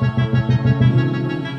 なに?